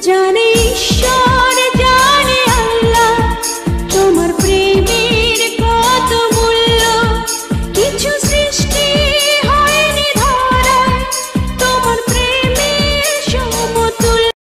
জানিস